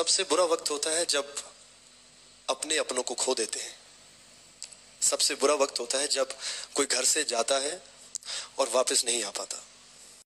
सबसे बुरा वक्त होता है जब अपने अपनों को खो देते हैं। सबसे बुरा वक्त होता है जब कोई घर से जाता है और वापस नहीं आ पाता।